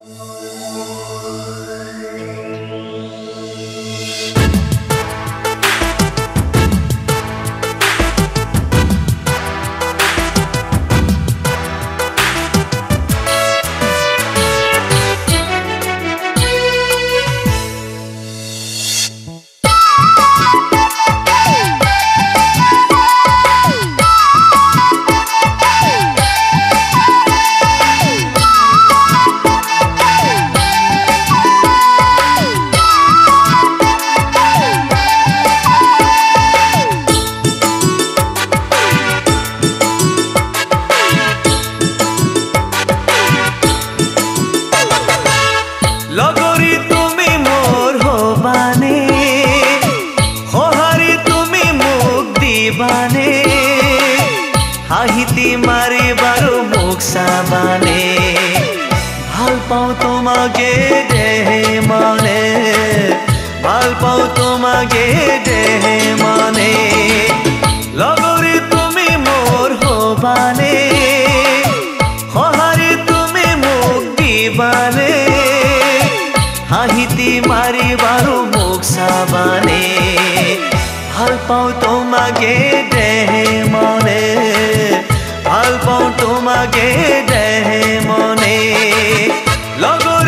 লগৰী বাৰু মোক চাবানে ভালো পাওঁ তোমাকে দেহে মানে ভালো পাওঁ তোমাকে দেহে মানে। লগৰী তুমি মোৰ হবানে সঁহাৰি তুমি মোক দিবানে। হাঁহিতি মাৰি বাৰু মোক চাবানে ভালো পাওঁ তোমাকে লগৰী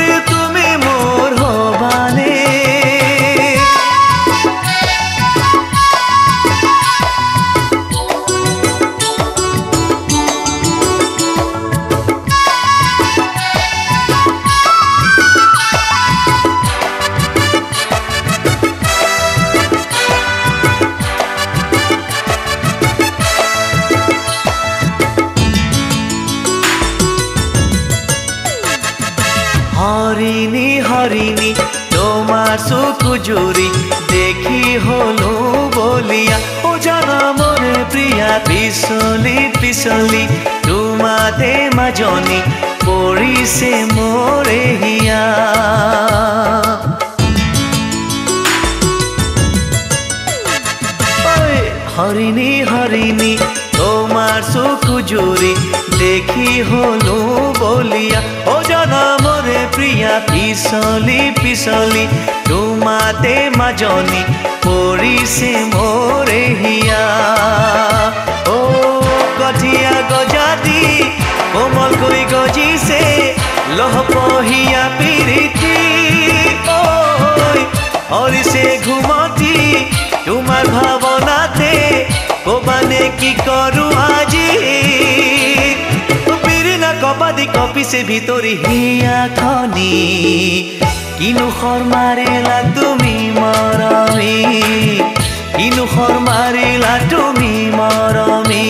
হরিণী হরিণী তোমার চকু জুৰি দেখি হলো বলিয়া, ও জানা মনে প্রিয়া, পিছলি পিছলি, তোমাতে মাজনী পৰিছে মোৰে হিয়া। হরিণী হরিণী তোমার চকু জুৰি দেখি হলো বলিয়া, ও প্রিয়া পিছলি পিছলি, তোমাতে মাজনী পৰিছে মোৰে হিয়া। ও গঠিয়া গজাতি কোমলকৈ গজিছে লহপহীয়া পিৰিতি ঐ হৰিছে ঘুমতি তোমাৰ ভাৱনাতে কবানে কি কৰোঁ আজি? কপাদি কপিছে ভিতৰি হিয়া খনি। কিনো খৰ মাৰিলা তুমি মৰমি কিনো খৰ মাৰিলা তুমি মৰমি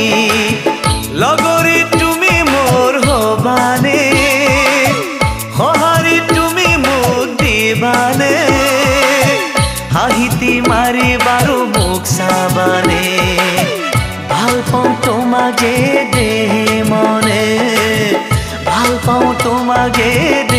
লগৰী তুমি মোৰ হবানে সঁহাৰি তুমি মোক দিবানে। হাঁহিতি মাৰি বাৰু মোক চাবানে ভালো পাওঁ তোমাকে দেহে মনে ভালো পাওঁ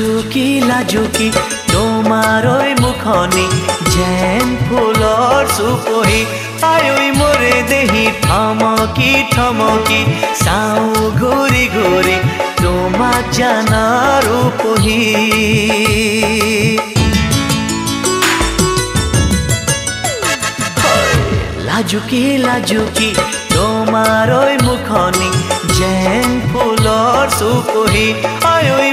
লাজুকী লাজুকী তোমাৰৈ মুখনি যেন ফুলৰ চুপহি আয়ৈ মোৰে দেহি, থমকি থমকি, চাওঁ ঘূৰি ঘূৰি তোমাক জানাৰ উপহি। লাজুকি লাজুকী তোমাৰৈ মুখনি যেন ফুলৰ চুপহি আয়ৈ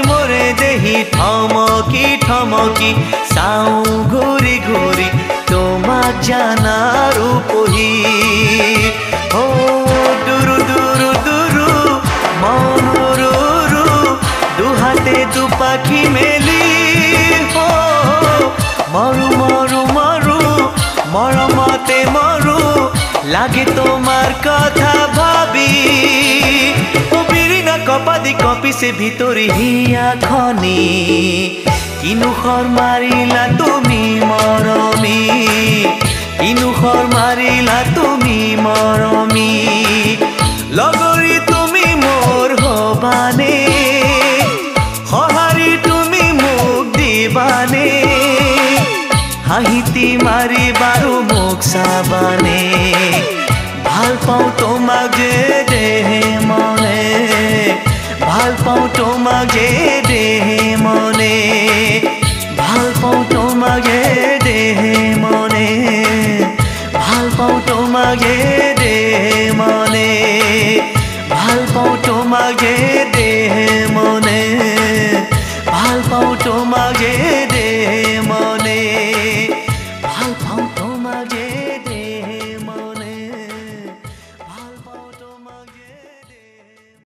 দেহি থমকি থমকি চাওঁ ঘূৰি ঘূৰি তোমাক জানাৰ উপহি ও দুৰু দুৰু দুৰু, মনুৰু দুহাতে দুপাখি মেলি। ও মৰু মৰু মৰু, মৰমতে মৰু, লাগে তোমার কথা ভাবি। কপাদি কপিছে ভিতৰি হিয়া খনি কিনুখৰ মাৰিলা তুমি মৰমী? কিনুখৰ মাৰিলা তুমি মৰমী? লগৰী তুমি মোৰ হবানে? সঁহাৰি তুমি মোক দিবানে? হাঁহিতি মাৰি বাৰু মোক চাবানে? ভাল পাওঁ তোমাকে দে মনে ভাল পাওঁ তোমাকে দে